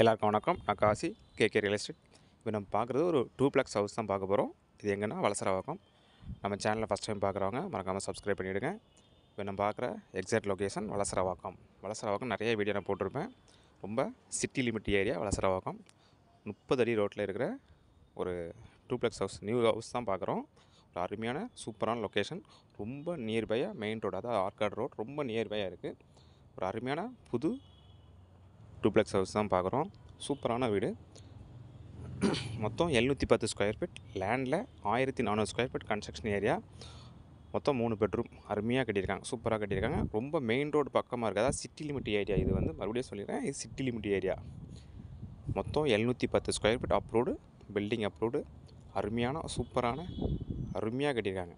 எல்லாருக்கும் வணக்கம். நான் காசி கேகே ரியல் எஸ்டேட் இப்போ நம்ம பார்க்குறது ஒரு டூ ப்ளக்ஸ் ஹவுஸ் தான் பார்க்க போகிறோம் இது எங்கன்னா வளசரவாக்கம் நம்ம சேனலில் ஃபஸ்ட் டைம் பார்க்குறவங்க மறக்காமல் சப்ஸ்கிரைப் பண்ணிவிடுங்க இப்போ நம்ம பார்க்குற எக்ஸாக்ட் லொக்கேஷன் வளசரவாக்கம் வளசரவாக்கம் நிறைய வீடியோ நான் போட்டிருப்பேன். ரொம்ப சிட்டி லிமிட் ஏரியா வளசரவாக்கம் முப்பது அடி ரோட்டில் இருக்கிற ஒரு duplex house new house தான் பார்க்குறோம். ஒரு அருமையான சூப்பரான லொக்கேஷன் ரொம்ப நியர்பையாக மெயின் ரோடு அதாவது ஆர்காடு ரோட் ரொம்ப நியர்பையாக இருக்குது ஒரு அருமையான புது டூப்ளெக்ஸ் ஹவுஸ் தான் பார்க்குறோம். சூப்பரான வீடு. மொத்தம் எழுநூற்றி பத்து ஸ்கொயர் ஃபீட் லேண்டில் ஆயிரத்தி நானூறு ஸ்கொயர் ஃபீட் கன்ஸ்ட்ரக்ஷன் ஏரியா மொத்தம் மூணு பெட்ரூம் அருமையாக கட்டியிருக்காங்க. சூப்பராக கட்டியிருக்காங்க. ரொம்ப மெயின் ரோடு பக்கமாக இருக்குது அதாவது சிட்டி லிமிட் ஏரியா இது வந்து மறுபடியும் சொல்லிடுறேன். இது சிட்டி லிமிட் ஏரியா மொத்தம் எழுநூற்றி பத்து square feet approved building approved அருமையான சூப்பரான அருமையாக கட்டியிருக்காங்க.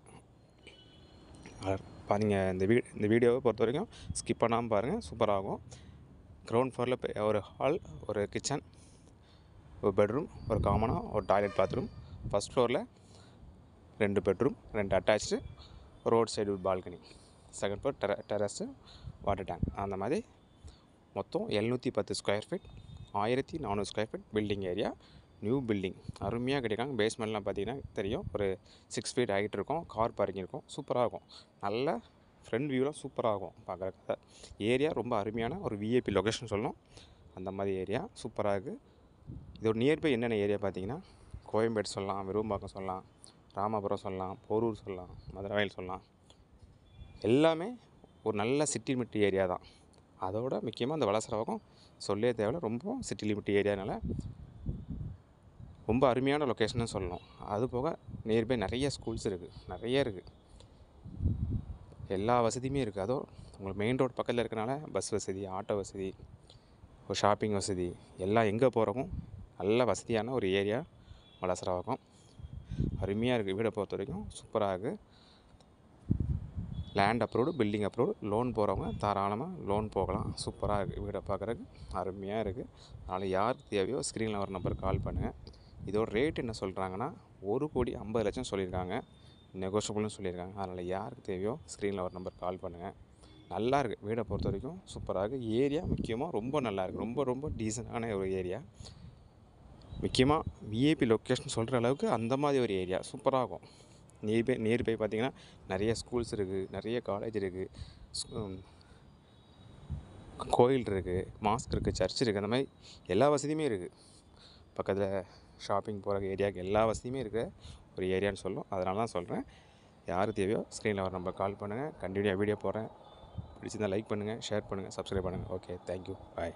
பாருங்கள் இந்த வீ இந்த வீடியோவை பொறுத்த வரைக்கும் ஸ்கிப் பண்ணாமல் பாருங்கள் சூப்பராகும். கிரவுண்ட் ஃப்ளோரில் ஒரு ஹால் ஒரு கிச்சன் ஒரு பெட்ரூம் ஒரு காமனாக ஒரு டாய்லெட் பாத்ரூம் ஃபஸ்ட் ஃப்ளோரில் ரெண்டு பெட்ரூம் ரெண்டு attach road side balcony second floor டெர terrace water tank அந்த மாதிரி மொத்தம் எழுநூற்றி பத்து ஸ்கொயர் ஃபீட் ஆயிரத்தி நானூறு square feet building area new building அருமையாக கிடைக்காங்க பேஸ்மெண்ட்லாம் பார்த்தீங்கன்னா தெரியும். ஒரு சிக்ஸ் ஃபீட் ஹைட் இருக்கும். கார் பார்க்கிங் இருக்கும். சூப்பராக இருக்கும். நல்ல ஃப்ரண்ட் வியூலாம் சூப்பராக இருக்கும் பார்க்குறக்கு ஏரியா ரொம்ப அருமையான ஒரு விஐபி லொக்கேஷன் சொல்லணும். அந்த மாதிரி ஏரியா சூப்பராக இருக்குது இது நியர்பை என்னென்ன ஏரியா பார்த்தீங்கன்னா கோயம்பேடு சொல்லலாம் விரும்பாக்கம் சொல்லலாம் ராமபுரம் சொல்லலாம் போரூர் சொல்லலாம் மதுரவாயில் சொல்லலாம். எல்லாமே ஒரு நல்ல சிட்டி மிட்டி ஏரியா தான். அதோட முக்கியமாக அந்த வளசரவாக்கம் சொல்லே தேவையில்ல. ரொம்ப சிட்டி லிமிட் ஏரியானால ரொம்ப அருமையான லொக்கேஷன்னு சொல்லணும். அது போக நியர்பை நிறைய ஸ்கூல்ஸ் இருக்குது நிறைய இருக்குது எல்லா வசதியுமே இருக்குது அதுவும் உங்களுக்கு மெயின் ரோடு பக்கத்தில் இருக்கனால பஸ் வசதி ஆட்டோ வசதி ஒரு ஷாப்பிங் வசதி எல்லாம் எங்கே போகிறோமோ நல்ல வசதியான ஒரு ஏரியா வளசரவாக்கம் அருமையாக இருக்குது வீடை பொறுத்த வரைக்கும் சூப்பராக இருக்குது land approved building approved loan போகிறவங்க தாராளமாக லோன் போகலாம். சூப்பராக இருக்குது வீடை பார்க்குறதுக்கு அருமையாக இருக்குது அதனால் யாருக்கு தேவையோ ஸ்க்ரீனில் வர நம்பருக்கு கால் பண்ணுங்கள் இதோட ரேட் என்ன சொல்கிறாங்கன்னா ஒரு கோடி ஐம்பது லட்சம் சொல்லியிருக்காங்க. நெகோஷியபிள்னு சொல்லியிருக்காங்க. அதனால் யாருக்கு தேவையோ ஸ்க்ரீனில் ஒரு நம்பர் கால் பண்ணுங்கள் நல்லா இருக்குது வீடை பொறுத்த வரைக்கும் சூப்பராக இருக்குது ஏரியா முக்கியமாக ரொம்ப நல்லா இருக்குது ரொம்ப ரொம்ப டீசெண்டான ஒரு ஏரியா முக்கியமாக விஐபி லொக்கேஷன் சொல்கிற அளவுக்கு அந்த மாதிரி ஒரு ஏரியா சூப்பராக இருக்கும். நியர்பை நியர்பை பார்த்திங்கன்னா நிறைய ஸ்கூல்ஸ் இருக்குது நிறைய காலேஜ் இருக்குது கோயில் இருக்குது மாஸ்க் இருக்குது சர்ச் இருக்குது அந்த மாதிரி எல்லா வசதியுமே இருக்குது பக்கத்தில் ஷாப்பிங் போகிற ஏரியாவுக்கு எல்லா வசதியுமே இருக்குது ஒரு ஏரியான்னு சொல்லும். அதனால தான் சொல்கிறேன் யார் தேவையோ ஸ்க்ரீனில் வர நம்பர் கால் பண்ணுங்கள் கண்டினியூ வீடியோ போகிறேன் பிடிச்சிருந்தால் லைக் பண்ணுங்கள் ஷேர் பண்ணுங்கள் சப்ஸ்கிரைப் பண்ணுங்கள் ஓகே தேங்க்யூ பாய்